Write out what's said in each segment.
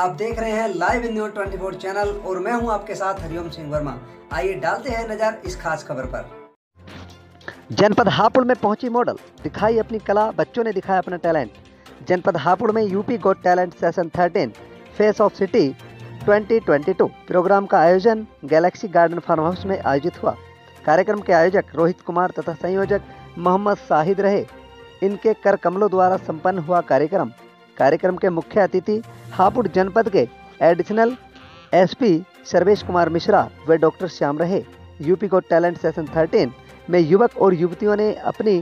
आप देख रहे हैं लाइव इन न्यूज़ 24 चैनल और मैं हूँ आपके साथ हरिओम सिंह वर्मा। आइए डालते हैं नज़र इस खास खबर पर। जनपद हापुड़ में पहुँची मॉडल। दिखाई अपनी कला, बच्चों ने दिखाया अपना टैलेंट। जनपद हापुड़ में UP got talent session 13 face of city 2022 programme का आयोजन गैलेक्सी गार्डन फार्म हाउस में आयोजित हुआ। कार्यक्रम के आयोजक रोहित कुमार तथा संयोजक मोहम्मद शाहिद रहे। इनके कर कमलों द्वारा संपन्न हुआ कार्यक्रम। कार्यक्रम के मुख्य अतिथि हापुड़ जनपद के एडिशनल एसपी सर्वेश कुमार मिश्रा व डॉक्टर श्याम रहे। यूपी को टैलेंट सेशन 13 में युवक और युवतियों ने अपनी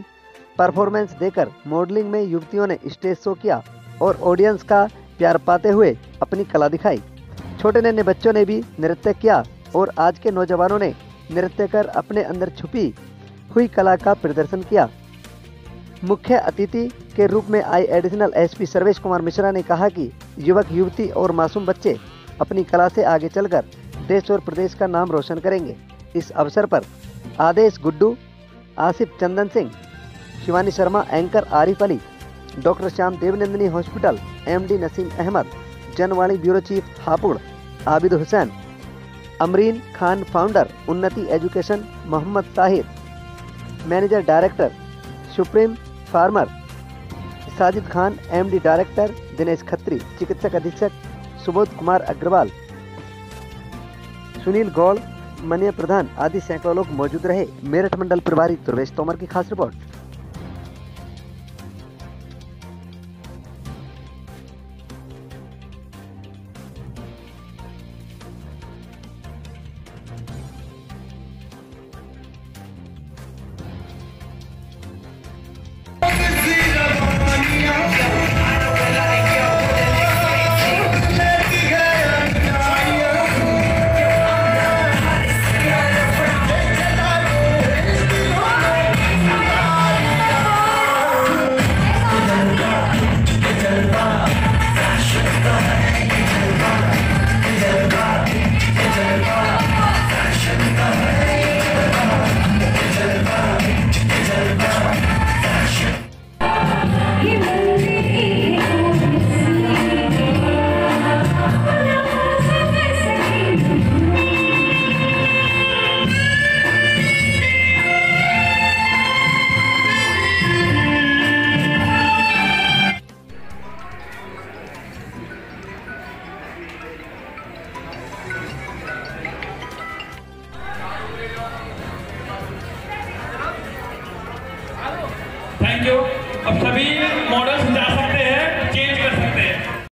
परफॉर्मेंस देकर मॉडलिंग में युवतियों ने स्टेज शो किया और ऑडियंस का प्यार पाते हुए अपनी कला दिखाई। छोटे नन्हे बच्चों ने भी नृत्य किया और आज के नौजवानों ने नृत्य कर अपने अंदर छुपी हुई कला का प्रदर्शन किया। मुख्य अतिथि के रूप में आई एडिशनल एसपी सर्वेश कुमार मिश्रा ने कहा कि युवक, युवती और मासूम बच्चे अपनी कला से आगे चलकर देश और प्रदेश का नाम रोशन करेंगे। इस अवसर पर Aadesh Guddu, Asif Chandan Singh, Shivani Sharma, anchor Arif Ali, doctor Shyam Devnandini hospital, MD Naseem Ahmad, Janvani bureau chief Hapur, Abid Hussain, Amreen Khan founder, Unnati education Mohammad Sahir manager director, supreme farmer, Sajid Khan MD director, Dinesh Khatri, चिकित्सक अधीक्षक, सुबोध कुमार अग्रवाल, सुनील गौड़ मनिया प्रधान, आदि सैकड़ों लोग मौजूद रहे। मेरठ मंडल प्रभारी तुर्वेश तोमर की खास रिपोर्ट।